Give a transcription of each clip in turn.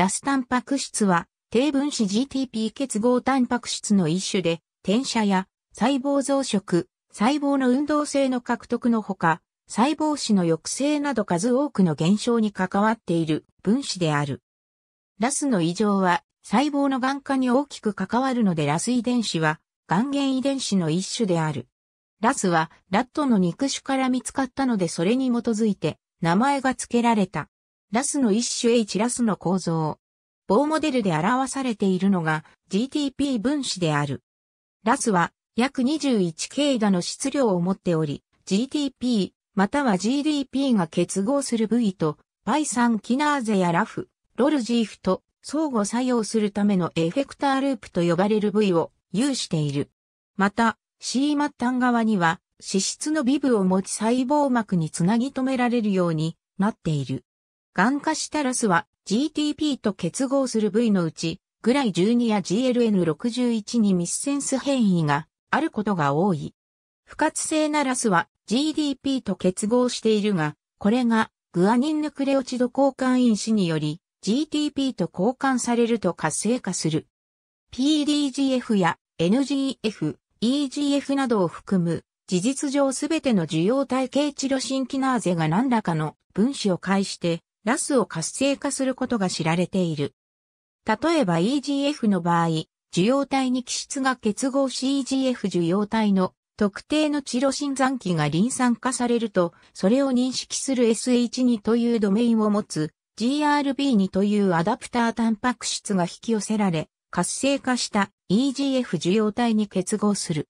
ラスタンパク質は低分子 GTP 結合タンパク質の一種で、転写や細胞増殖、細胞の運動性の獲得のほか、細胞死の抑制など数多くの減少に関わっている分子である。ラスの異常は細胞の癌化に大きく関わるのでラス遺伝子は癌原遺伝子の一種である。ラスはラットの肉種から見つかったのでそれに基づいて名前が付けられた。ラスの一種 H ラスの構造。棒モデルで表されているのが GTP 分子である。ラスは約 21K ダの質量を持っており、GTP または GDP が結合する部位と、パイサンキナーゼやラフ、ロルジーフと相互作用するためのエフェクターループと呼ばれる部位を有している。また、C 末端側には脂質のビブを持ち細胞膜につなぎ止められるようになっている。癌化したラスは GTP と結合する部位のうち、グライ12や GLN61 にミスセンス変異があることが多い。不活性なラスは GDP と結合しているが、これがグアニンヌクレオチド交換因子により GTP と交換されると活性化する。PDGF や NGF、EGF などを含む事実上すべての受容体系チロシンキナーゼが何らかの分子を介してラスを活性化することが知られている。例えば EGF の場合、受容体に基質が結合し EGF 受容体の特定のチロシン残機がリン酸化されると、それを認識する SH2 というドメインを持つ GRB2 というアダプタータンパク質が引き寄せられ、活性化した EGF 受容体に結合する。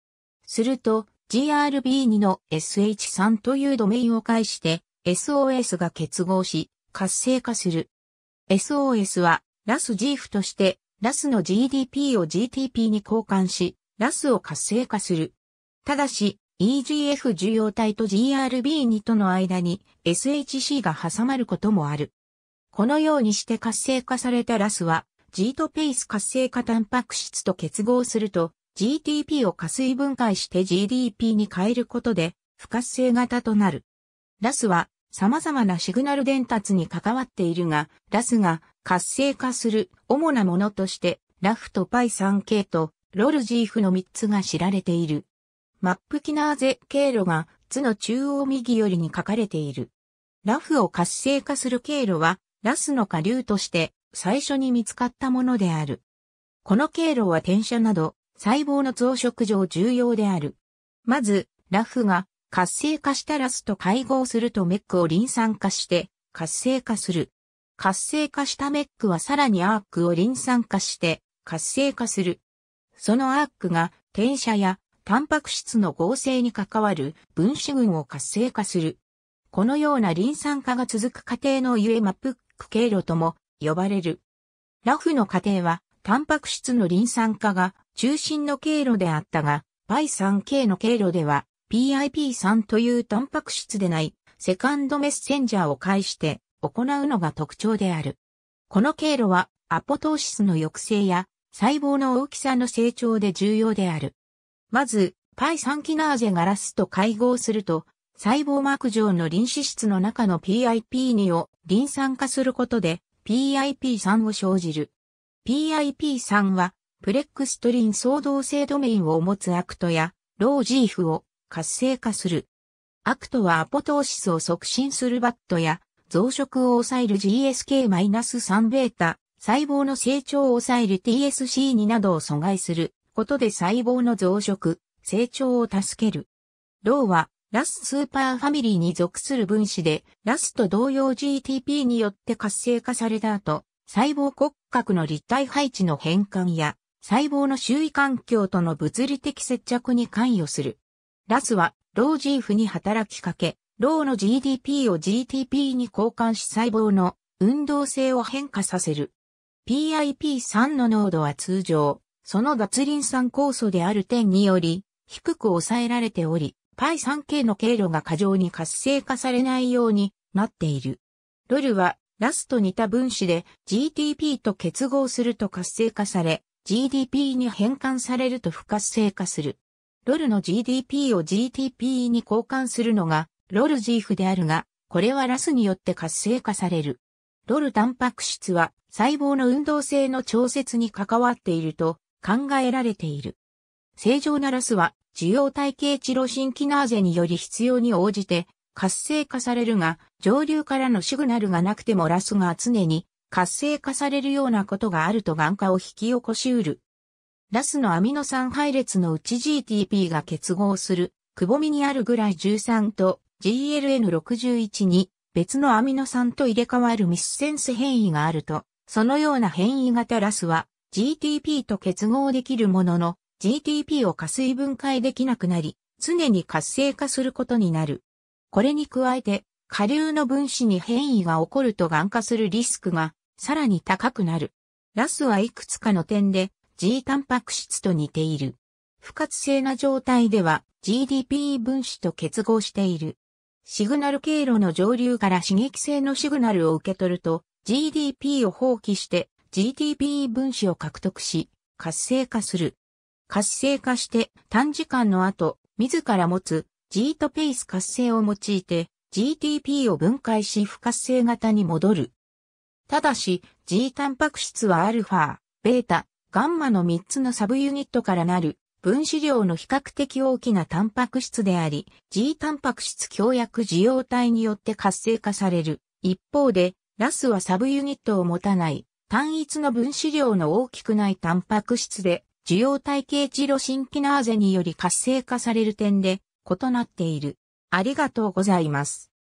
すると、GRB2 の SH3 というドメインを介して SOS が結合し、活性化する。SOS はラス GF としてラスの GDP を GTP に交換し、ラスを活性化する。ただし、EGF 受容体と GRB2 との間に SHC が挟まることもある。このようにして活性化されたラスは、ジートペース活性化タンパク質と結合すると、GTP を加水分解して GDP に変えることで、不活性型となる。ラスは様々なシグナル伝達に関わっているが、ラスが活性化する主なものとして、ラフとパイ 3K とロルジーフの3つが知られている。マップキナーゼ経路が図の中央右よりに書かれている。ラフを活性化する経路は、ラスの下流として最初に見つかったものである。この経路は転写など細胞の増殖上重要である。まず、ラフが活性化したラスと配合するとメックをリン酸化して活性化する。活性化したメックはさらにアークをリン酸化して活性化する。そのアークが転写やタンパク質の合成に関わる分子群を活性化する。このようなリン酸化が続く過程のゆえマプップ経路とも呼ばれる。ラフの過程はタンパク質のリン酸化が中心の経路であったが、パイ 3K の経路では PIP3 というタンパク質でないセカンドメッセンジャーを介して行うのが特徴である。この経路はアポトーシスの抑制や細胞の大きさの成長で重要である。まず、パイ3キナーゼがラスと配合すると、細胞膜上の臨脂質の中の PIP2 をリン酸化することで PIP3 を生じる。PIP3 はプレックストリン相同性ドメインを持つ Akt や RhoGEF を活性化する。 Akt はアポトーシスを促進する Bad や増殖を抑える GSK-3 ベータ、細胞の成長を抑える TSC2 などを阻害することで細胞の増殖、成長を助ける。 Rho は Ras スーパーファミリーに属する分子で、 Ras と同様 GTP によって活性化された後、細胞骨格の立体配置の変換や、細胞の周囲環境との物理的接着に関与する。ラスは、ロージーフに働きかけ、ローの GDP を GTP に交換し細胞の運動性を変化させる。PIP3 の濃度は通常、その脱リン酸酵素である点により、低く抑えられており、π3K の経路が過剰に活性化されないようになっている。ロルはラスと似た分子で GTP と結合すると活性化され、GDP に変換されると不活性化する。ロルの GDP を GTP に交換するのがロルジーフであるが、これはラスによって活性化される。ロルタンパク質は細胞の運動性の調節に関わっていると考えられている。正常なラスは受容体系チロシンキナーゼにより必要に応じて活性化されるが、上流からのシグナルがなくてもラスが常に活性化されるようなことがあると眼化を引き起こし得る。ラスのアミノ酸配列のうち GTP が結合する、くぼみにあるぐらい13と GLN61 に別のアミノ酸と入れ替わるミスセンス変異があると、そのような変異型ラスは GTP と結合できるものの GTP を加水分解できなくなり、常に活性化することになる。これに加えて、下流の分子に変異が起こると癌化するリスクがさらに高くなる。ラスはいくつかの点で G タンパク質と似ている。不活性な状態では GDP 分子と結合している。シグナル経路の上流から刺激性のシグナルを受け取ると GDP を放棄して GTP 分子を獲得し活性化する。活性化して短時間の後、自ら持つ G トペース活性を用いて GTP を分解し不活性型に戻る。ただし G タンパク質はアルファ、ベータ、ガンマの3つのサブユニットからなる分子量の比較的大きなタンパク質であり、G タンパク質強薬受容体によって活性化される。一方で、ラスはサブユニットを持たない単一の分子量の大きくないタンパク質で、受容体系チロシンキナーゼにより活性化される点で異なっている。ありがとうございます。